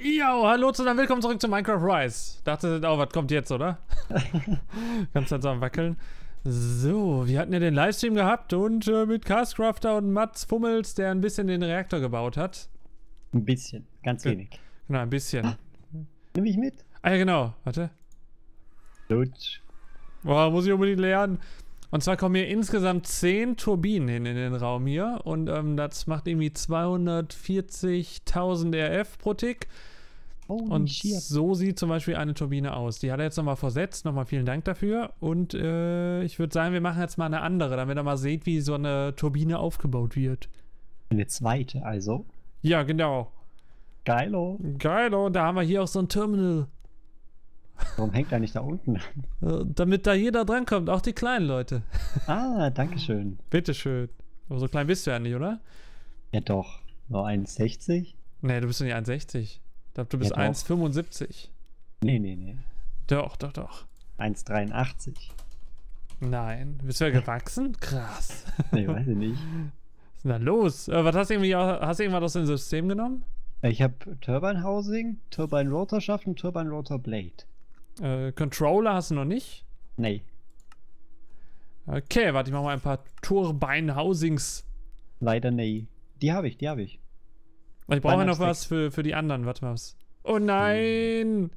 Jo, hallo zusammen, willkommen zurück zu Minecraft Rise. Dachte, oh, was kommt jetzt, oder? Ganz halt so am Wackeln. So, wir hatten ja den Livestream gehabt und äh, mit Castcrafter und Mats Fummels, der ein bisschen den Reaktor gebaut hat. Ein bisschen, ganz Ge- wenig. Genau, ein bisschen. Nimm ich mit? Ah ja, genau, warte. Lutsch. Boah, muss ich unbedingt lernen. Und zwar kommen hier insgesamt 10 Turbinen hin in den Raum hier. Und ähm, das macht irgendwie 240.000 RF pro Tick. Holy Und shit. so sieht zum Beispiel eine Turbine aus. Die hat er jetzt nochmal versetzt. Nochmal vielen Dank dafür. Und äh, ich würde sagen, wir machen jetzt mal eine andere, damit ihr mal seht, wie so eine Turbine aufgebaut wird. Eine zweite, also. Ja, genau. Geilo. Geil. Und da haben wir hier auch so ein Terminal. Warum hängt er nicht da unten? Äh, damit da jeder drankommt, auch die kleinen Leute. Ah, danke schön. Bitteschön. Aber so klein bist du ja nicht, oder? Ja doch. Nur 1,60? Nee, du bist doch nicht 1,60. Ich glaube, du bist Ja, doch. 1,75. Nee, nee, nee. Doch, doch, doch. 1,83. Nein. Bist du ja gewachsen? Krass. Nee, weiß ich nicht. Was ist denn da los? Äh, was hast du irgendwie, hast du irgendwas aus dem System genommen? Ich habe Turbine Housing, Turbine Rotor Shaft und Turbine Rotor Blade. Äh, Controller hast du noch nicht? Nee, Okay, warte, ich mach mal ein paar Turbine-Housings. leider nee. Die habe ich, die habe ich. Ich brauche noch was für, für die anderen. Warte mal was. Oh nein!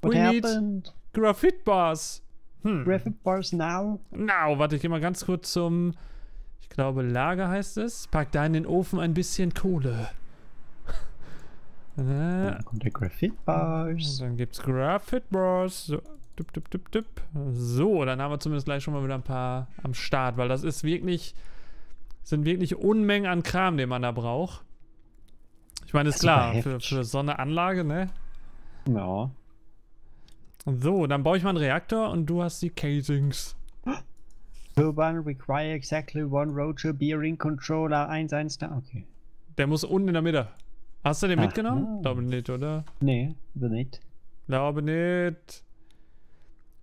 What We need happened? Graphite Bars. Hm. Graphic Bars now? Now, warte, ich geh mal ganz kurz zum, ich glaube, Lager heißt es. Pack da in den Ofen ein bisschen Kohle. Äh, Dann kommt der Graphit Bars. dann gibt's Graphite Bars. So, dup, dup, dup. so, dann haben wir zumindest gleich schon mal wieder ein paar am Start, weil das ist wirklich, sind wirklich Unmengen an Kram, den man da braucht. Ich meine, ist klar, für, für so eine Anlage, ne? Ja. So, dann baue ich mal einen Reaktor und du hast die Casings. Turbine require exactly one Rotor Bearing Controller 1.1 da. Okay. Der muss unten in der Mitte. Hast du den Ach, mitgenommen? ah. Glaube nicht, oder? Nee, nicht. Glaube nicht.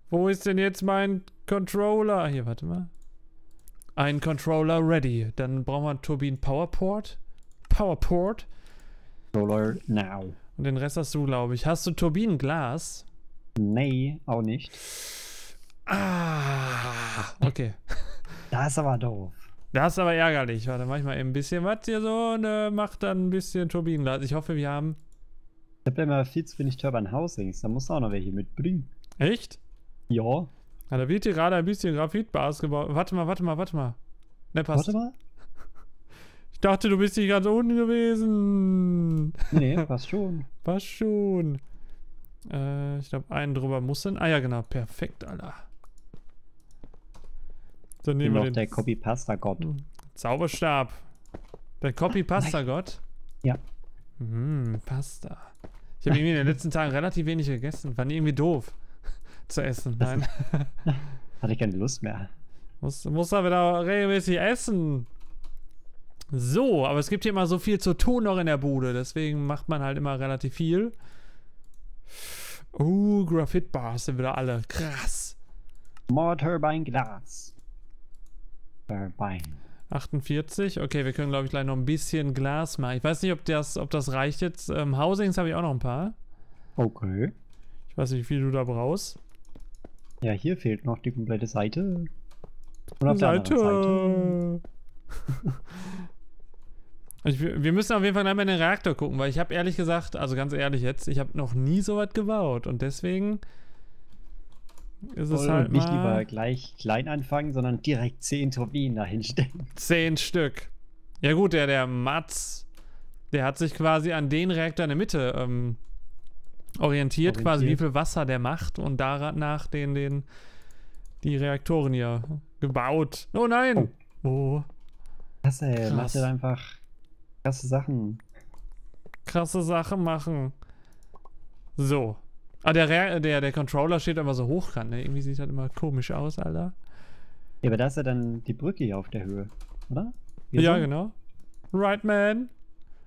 Wo ist denn jetzt mein Controller? Hier, warte mal. Ein Controller ready. Dann brauchen wir einen Turbinen Powerport. Powerport. Controller now. Und den Rest hast du, glaube ich. Hast du Turbinenglas? Nee, auch nicht. Ah. Okay. Das ist aber doof. Das ist aber ärgerlich. Warte, mach ich mal eben ein bisschen was hier so und äh, mach dann ein bisschen Turbinenglas. Ich hoffe, wir haben. Ich habe immer viel zu wenig Turbine Housings. Da musst du auch noch welche mitbringen. Echt? Ja. Ja, da wird hier gerade ein bisschen Graphitbars gebaut. Warte mal, warte mal, warte mal. Ne, passt. Warte mal. Ich dachte, du bist nicht ganz unten gewesen. Nee, passt schon. Was schon. Äh, ich glaube, einen drüber muss dann. Ah ja, genau. Perfekt, Alter. Dann nehmen wir noch den der Copy-Pasta-Gott. Zauberstab. Der Copy-Pasta-Gott. Ja. Hm, Pasta. Ich habe irgendwie in den letzten Tagen relativ wenig gegessen. Fand irgendwie doof zu essen. Nein. Hatte ich keine Lust mehr. Muss, muss da wieder regelmäßig essen. So, aber es gibt hier immer so viel zu tun noch in der Bude. Deswegen macht man halt immer relativ viel. Oh, Graphite Bars sind wieder alle. Krass. More Turbine Glass. Turbine. 48. Okay, wir können, glaube ich, gleich noch ein bisschen Glas machen. Ich weiß nicht, ob das, ob das reicht jetzt. Ähm, Housings habe ich auch noch ein paar. Okay. Ich weiß nicht, wie viel du da brauchst. Ja, hier fehlt noch die komplette Seite. Und auf der anderen Seite. Ich, wir müssen auf jeden Fall einmal in den Reaktor gucken, weil ich habe ehrlich gesagt, also ganz ehrlich jetzt, ich habe noch nie so was gebaut und deswegen ist es Soll halt nicht lieber gleich klein anfangen, sondern direkt 10 Turbinen dahinstellen. zehn Stück. Ja gut, der, der Mats, der hat sich quasi an den Reaktor in der Mitte ähm, orientiert, quasi wie Orientiert. viel Wasser der macht und danach den, den, die Reaktoren hier gebaut. Oh nein! Oh, Krass, ey. Krass. Macht halt einfach krasse Sachen. krasse Sache machen. So. Ah, der, der, der Controller steht immer so hochkant, ne? Irgendwie sieht das immer komisch aus, Alter. Ja, aber da ist ja dann die Brücke hier auf der Höhe, oder? Hier ja, so? genau. Right, man.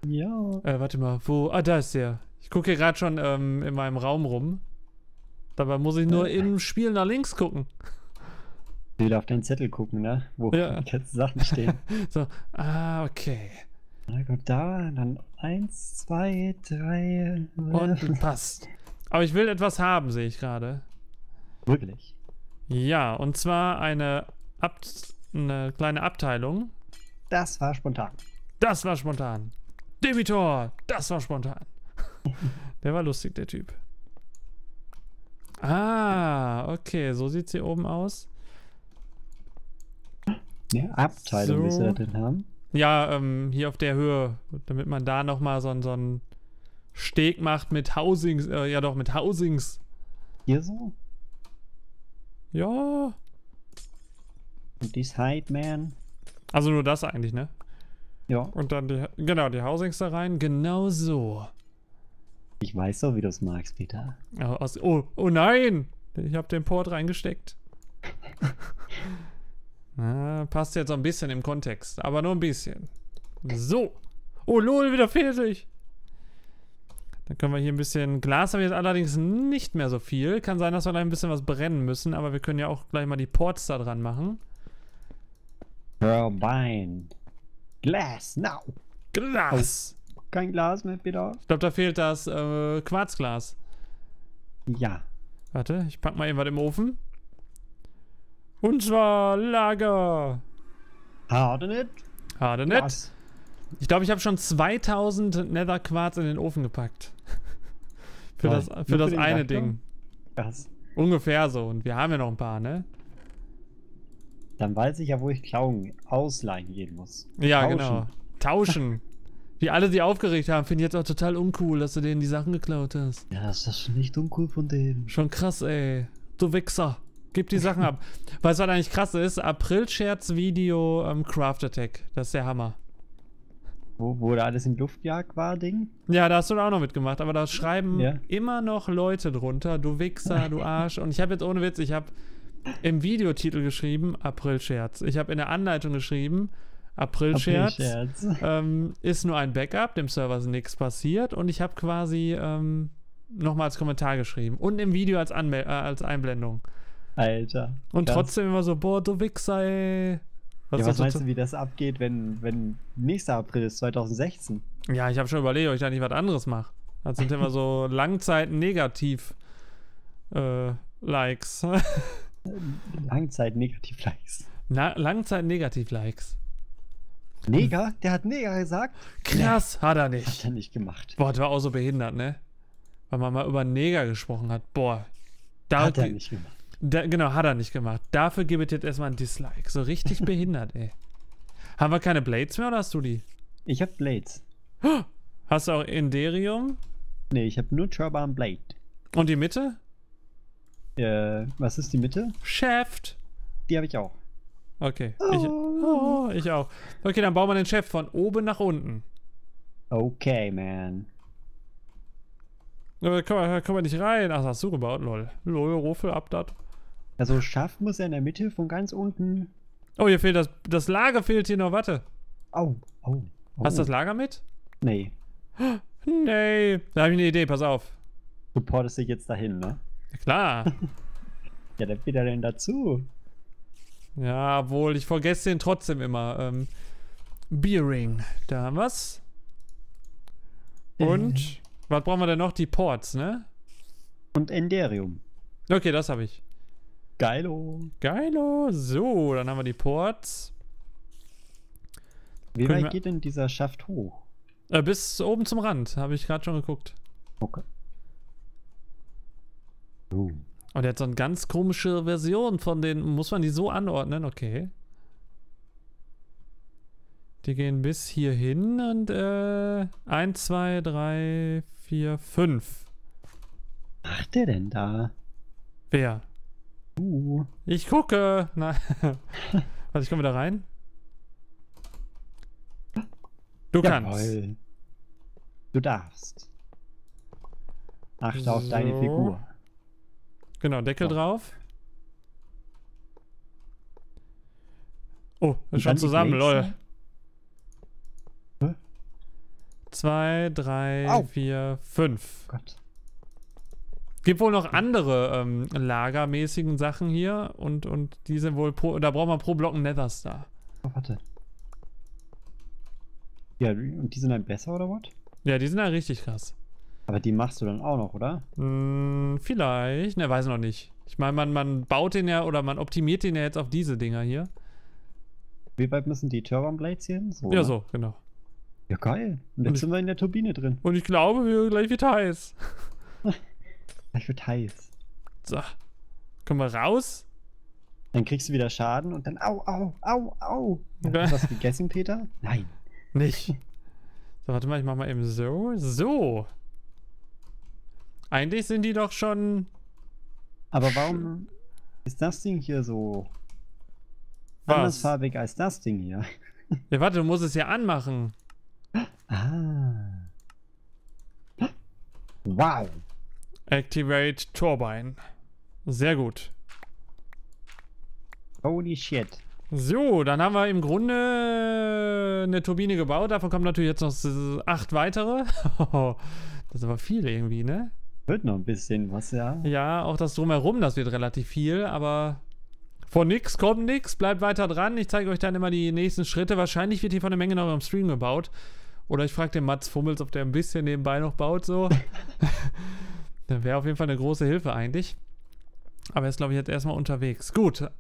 Ja. Äh, warte mal, wo? Ah, da ist der. Ich gucke hier gerade schon ähm, in meinem Raum rum. Dabei muss ich nur Äh. im Spiel nach links gucken. Wieder auf deinen Zettel gucken, ne? Wo Ja. die ganzen Sachen stehen. So, ah, okay. Na gut, da, dann Eins, zwei, drei. Und passt. Aber ich will etwas haben, sehe ich gerade. Wirklich? Ja, und zwar eine, Ab eine kleine Abteilung. Das war spontan. Das war spontan. Debitor, das war spontan. der war lustig, der Typ. Ah, okay, so sieht sie oben aus. Ja, Abteilung So. müsste er drin haben. Ja, ähm, hier auf der Höhe, damit man da nochmal so, so einen Steg macht mit Housings, äh, ja doch, mit Housings. Hier so? Ja, Und dies Hide Man. also nur das eigentlich, ne? Ja, Und dann die, genau, die Housings da rein, genau so. ich weiß so, wie du es magst, Peter. Oh, aus, oh, oh nein! Ich habe den Port reingesteckt. ah, passt jetzt so ein bisschen im Kontext, aber nur ein bisschen. So. Oh, lol, wieder fertig. Dann können wir hier ein bisschen Glas haben wir jetzt allerdings nicht mehr so viel. Kann sein, dass wir da ein bisschen was brennen müssen, aber wir können ja auch gleich mal die Ports da dran machen. Turbine. Glass, now. Glas! Kein Glas mehr, Peter. Ich glaube, da fehlt das äh, Quarzglas. Ja. Warte, ich pack mal eben was im Ofen. Und zwar Lager. Hardened. Hardenet. Glas. Ich glaube, ich habe schon 2000 Nether-Quarz in den Ofen gepackt. für Toll. das, für das den eine Reaktor? Ding. Glas. Ungefähr so. Und wir haben ja noch ein paar, ne? Dann weiß ich ja, wo ich klauen, ausleihen gehen muss. Ja, Tauschen. genau. Tauschen. Wie alle die aufgeregt haben, finde ich jetzt auch total uncool, dass du denen die Sachen geklaut hast. Ja, das ist schon nicht uncool von denen. Schon krass, ey. Du Wichser. Gib die Sachen ab. Weißt du, was eigentlich krass ist? April-Scherz-Video ähm, Craft Attack. Das ist der Hammer. Wo, wo da alles in Luftjagd war, Ding? Ja, da hast du da auch noch mitgemacht, aber da schreiben Ja. immer noch Leute drunter, du Wichser, du Arsch. Und ich habe jetzt ohne Witz, ich habe im Videotitel geschrieben, April-Scherz. Ich habe in der Anleitung geschrieben, April-Scherz. April-Scherz. Ähm, ist nur ein Backup, dem Server ist nichts passiert. Und ich habe quasi ähm, nochmal als Kommentar geschrieben. Und im Video als, Anmel äh, als Einblendung. Alter. Und krass. trotzdem immer so, boah, du Wichser, ey. Ja, Was was so- meinst du, wie das abgeht, wenn, wenn nächster April ist, 2016? Ja, ich habe schon überlegt, ob ich da nicht was anderes mache. Das sind immer so äh, Likes. Langzeit Negativ-Likes. Na, Langzeit-Negativ-Likes. Neger? Der hat Neger gesagt? Krass, hat er Hat nicht. er nicht gemacht. Boah, das war auch so behindert, ne? Weil man mal über Neger gesprochen hat. Boah. Da, Hat er nicht gemacht. Da, genau, hat er nicht gemacht. Dafür gebe ich jetzt erstmal ein Dislike. So richtig behindert, ey. Haben wir keine Blades mehr oder hast du die? Ich hab Blades. Hast du auch Enderium? Nee, ich hab nur Turban Blade. Und die Mitte? Äh, was ist die Mitte? Shaft. Die habe ich auch. Okay. Ich, oh, ich auch. Okay, dann bauen wir den Chef von oben nach unten. Okay, man. Aber komm, da kommen wir nicht rein. Ach, hast du gebaut, lol. Lol, Ruffel, ab dat. Also schafft muss er in der Mitte von ganz unten. Oh, hier fehlt das, das Lager fehlt hier noch, warte. Oh, oh. oh. Hast du das Lager mit? Nee. Nee. Da habe ich eine Idee, pass auf. Du portest dich jetzt dahin, ne? Ja, klar. Ja, der wird er denn dazu? ja, obwohl, ich vergesse den trotzdem immer. Ähm, Beering. Da haben wir's. Und, was brauchen wir denn noch? Die Ports, ne? Und Enderium. Okay, das habe ich. Geilo. Geilo. So, dann haben wir die Ports. Wie weit geht denn dieser Schaft hoch? Äh, bis oben zum Rand, habe ich gerade schon geguckt. Okay. Oh. Und er hat so eine ganz komische Version von den. Muss man die so anordnen? Okay. Die gehen bis hierhin und äh. 1, 2, 3, 4, 5. Was macht der denn da? Wer? Uh. Ich gucke. Na. Warte, ich komme wieder rein. Du kannst. Jawohl. Du darfst. Achte auf deine So. Figur. Genau, Deckel So. drauf. Oh, ist schon zusammen, lol. Zwei, drei, Au. vier, fünf. Gott. Gibt wohl noch andere ähm, lagermäßigen Sachen hier und, und die sind wohl pro, da braucht man pro Block einen Netherstar. Oh, warte. Ja, und die sind dann besser oder was? Ja, die sind ja richtig krass. Aber die machst du dann auch noch, oder? Hm, vielleicht. Ne, weiß noch nicht. Ich meine, man, man baut den ja oder man optimiert den ja jetzt auf diese Dinger hier. Wie weit müssen die Turbine Blades hier hin? ja, ne? so, genau. Ja, geil. Und jetzt Und sind wir in der Turbine drin. Und ich glaube, wir gleich wird heiß. Das wird heiß. So. Kommen wir raus? Dann kriegst du wieder Schaden und dann au, au, au, au. Ja. Hast du was gegessen, Peter? Nein. Nicht. So, warte mal, ich mach mal eben so. So. Eigentlich sind die doch schon. Aber warum ist das Ding hier so Was? andersfarbig als das Ding hier? Ja, warte, du musst es ja anmachen. Ah. Wow. Activate Turbine. Sehr gut. Holy shit. So, dann haben wir im Grunde eine Turbine gebaut. Davon kommen natürlich jetzt noch acht weitere. Das ist aber viel irgendwie, ne? Wird noch ein bisschen was, ja. Ja, auch das Drumherum, das wird relativ viel, aber von nix kommt nix. Bleibt weiter dran. Ich zeige euch dann immer die nächsten Schritte. Wahrscheinlich wird hier von der Menge noch im Stream gebaut. Oder ich frage den Mats Fummels, ob der ein bisschen nebenbei noch baut, so. Dann wäre auf jeden Fall eine große Hilfe eigentlich. Aber er ist, glaube ich, jetzt erstmal unterwegs. Gut. Äh,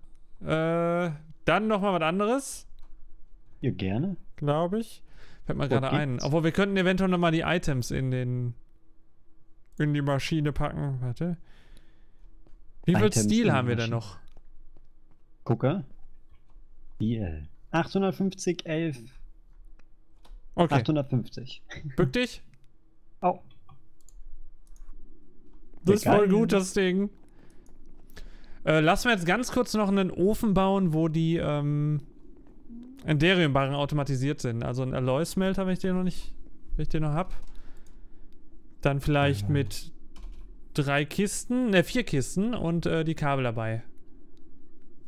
dann nochmal was anderes, Ja, gerne. glaube ich. Fällt mir gerade ein. Obwohl, wir könnten eventuell nochmal die Items in den in die Maschine packen. Warte. Wie viel Items Stil haben wir denn noch? Gucke. Hier. 850, 11, Okay. 850. Bück dich. Au. Das ist voll gut, das Ding. Äh, lassen wir jetzt ganz kurz noch einen Ofen bauen, wo die ähm, Enderium-Barren automatisiert sind. Also ein Alloy-Smelter, wenn ich den noch nicht, wenn ich den noch hab. Dann vielleicht Ja. mit drei Kisten, ne, vier Kisten und äh, die Kabel dabei.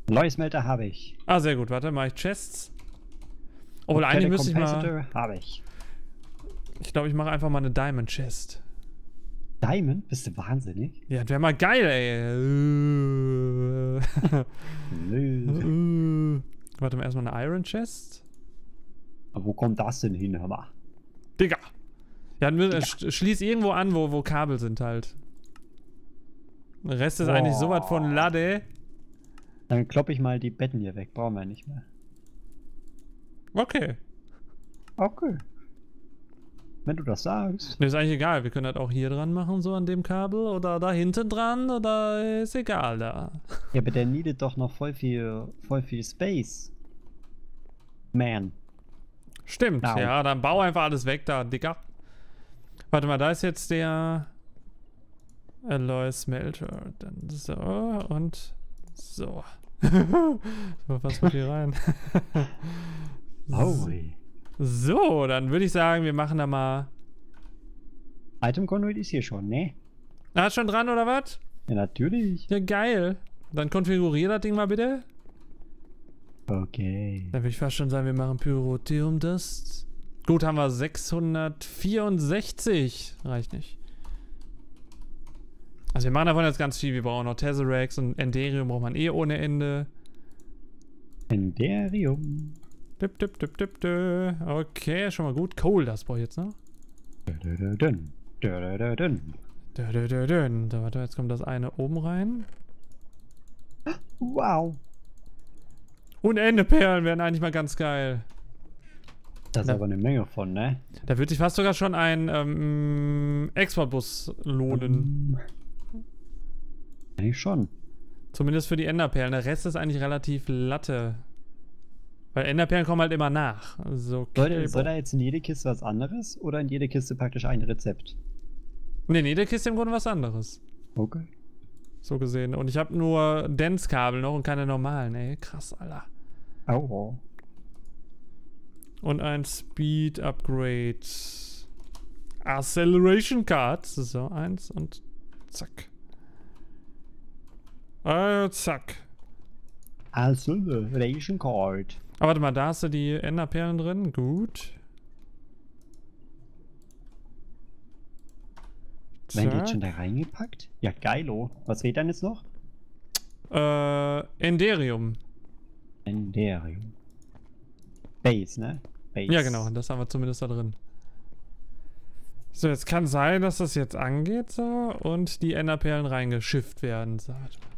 Leusmelter habe ich. Ah, sehr gut. Warte, mache ich Chests. Obwohl, eigentlich müsste ich mal. Habe ich. Ich glaube, ich mache einfach mal eine Diamond Chest. Diamond? Bist du wahnsinnig? Ja, das wäre mal geil, ey. Warte mal, erstmal eine Iron Chest. Aber wo kommt das denn hin, hör mal? Digga. Ja, dann Digga. sch schließ irgendwo an, wo, wo Kabel sind halt. Der Rest ist eigentlich so was von. Lade. Dann kloppe ich mal die Betten hier weg. Brauchen wir nicht mehr. Okay. Okay. Wenn du das sagst. Ne, ist eigentlich egal. Wir können das auch hier dran machen, so an dem Kabel. Oder da hinten dran. Oder ist egal da. Ja, aber der needet doch noch voll viel, voll viel Space. Man. Stimmt, Au. ja. Dann bau einfach alles weg da, Digga. Warte mal, da ist jetzt der Alloy Smelter. Dann so und so. so fast mit hier rein. Holy. So, dann würde ich sagen, wir machen da mal. Item Conduit ist hier schon, ne? Ah, schon dran oder was? Ja, natürlich. Ja, geil. Dann konfigurier das Ding mal bitte. Okay. Dann würde ich fast schon sagen, wir machen Pyrotheum Dust. Gut, haben wir 664. Reicht nicht. Also wir machen davon jetzt ganz viel. Wir brauchen noch Tesseracts und Enderium braucht man eh ohne Ende. Enderium. Dip, dip, dip, dip, dip. Okay, schon mal gut. Coal, das brauche ich jetzt noch. Dun, dun, dun, dun. Dö, dö, dö, dö. So, warte, jetzt kommt das eine oben rein. Wow. Und Endeperlen wären eigentlich mal ganz geil. Das ist Na. aber eine Menge von, ne? Da würde sich fast sogar schon ein ähm, Exportbus lohnen. Eigentlich schon. Zumindest für die Enderperlen. Der Rest ist eigentlich relativ Latte. Weil Enderperlen kommen halt immer nach. Also, Soll, okay, soll da jetzt in jede Kiste was anderes oder in jede Kiste praktisch ein Rezept? Nee, nee, der Kiste im Grunde was anderes. Okay. So gesehen. Und ich habe nur Dance-Kabel noch und keine normalen, ey. Krass, Alter. Oh, wow. Und ein Speed Upgrade. Acceleration Card. So, eins und zack. Äh, zack. Also, Ration Card. Aber warte mal, da hast du die Enderperlen drin. Gut. Werden die jetzt Zack. schon da reingepackt? Ja, geilo. Was fehlt dann jetzt noch? Äh, Enderium. Enderium. Base, ne? Base. Ja, genau, das haben wir zumindest da drin. So, jetzt kann sein, dass das jetzt angeht so und die Enderperlen reingeschifft werden. So. warte mal.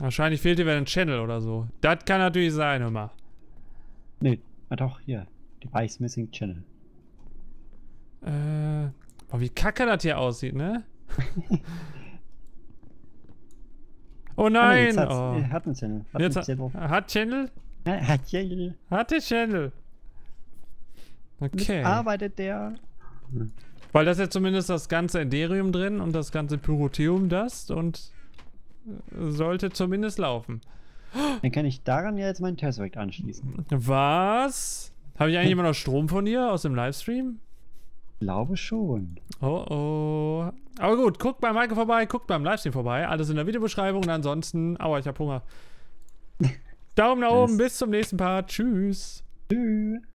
Wahrscheinlich fehlt dir wieder ein Channel oder so. Das kann natürlich sein, hör mal. Nee, ah doch, hier. Device Missing Channel. Äh, boah, wie kacke das hier aussieht, ne? oh nein! jetzt hat's, oh. äh, hat einen Channel. Hat Jetzt Channel. hat Channel? Ja, Hat Channel. Hatte Channel. Okay. Arbeitet der? Weil das jetzt zumindest das ganze Enderium drin und das ganze Pyrotheum Dust und sollte zumindest laufen. Dann kann ich daran ja jetzt meinen Tesseract anschließen. Was? Habe ich eigentlich immer noch Strom von dir aus dem Livestream? Glaube schon. Oh oh. Aber gut, guckt bei Maike vorbei, guckt beim Livestream vorbei. Alles in der Videobeschreibung und ansonsten. Aua, ich hab Hunger. Daumen nach oben, bis zum nächsten Part. Tschüss. Tschüss.